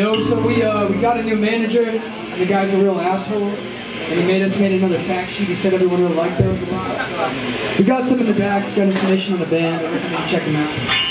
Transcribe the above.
Yo, so we uh, we got a new manager, and the guy's a real asshole. And he made us made another fact sheet. He said everyone really liked those a lot. So we got some in the back. It's got information on the band. I recommend you check them out.